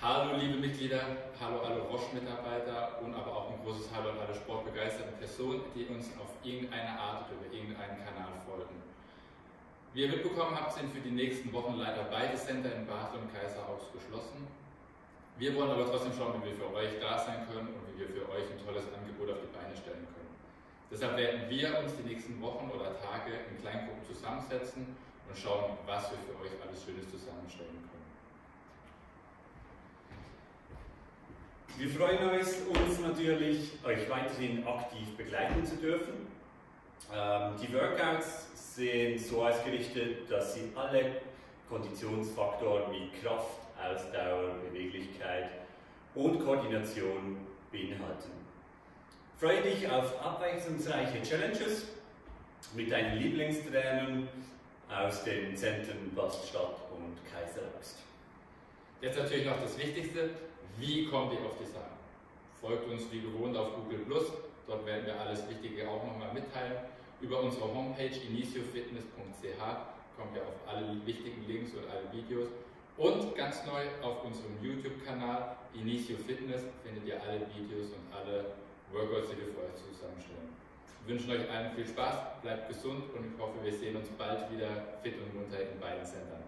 Hallo liebe Mitglieder, hallo alle Roche-Mitarbeiter und aber auch ein großes Hallo an alle sportbegeisterten Personen, die uns auf irgendeine Art oder über irgendeinen Kanal folgen. Wie ihr mitbekommen habt, sind für die nächsten Wochen leider beide Center in Basel und Kaiserhaus geschlossen. Wir wollen aber trotzdem schauen, wie wir für euch da sein können und wie wir für euch ein tolles Angebot auf die Beine stellen können. Deshalb werden wir uns die nächsten Wochen oder Tage in Kleingruppen zusammensetzen und schauen, was wir für euch alles Schönes zusammenstellen können. Wir freuen uns natürlich, euch weiterhin aktiv begleiten zu dürfen. Ähm, die Workouts sind so ausgerichtet, dass sie alle Konditionsfaktoren wie Kraft, Ausdauer, Beweglichkeit und Koordination beinhalten. Freue dich auf abwechslungsreiche Challenges mit deinen Lieblingstrainern aus den Zentren Baststadt und Kaiseraugst. Jetzt natürlich noch das Wichtigste, wie kommt ihr auf die Sachen? Folgt uns wie gewohnt auf Google Plus, dort werden wir alles Wichtige auch nochmal mitteilen. Über unsere Homepage initiofitness.ch kommt ihr auf alle wichtigen Links und alle Videos. Und ganz neu auf unserem YouTube-Kanal Inicio Fitness findet ihr alle Videos und alle Workouts, die wir für euch zusammenstellen. Wir wünschen euch allen viel Spaß, bleibt gesund und ich hoffe, wir sehen uns bald wieder fit und munter in beiden Centern.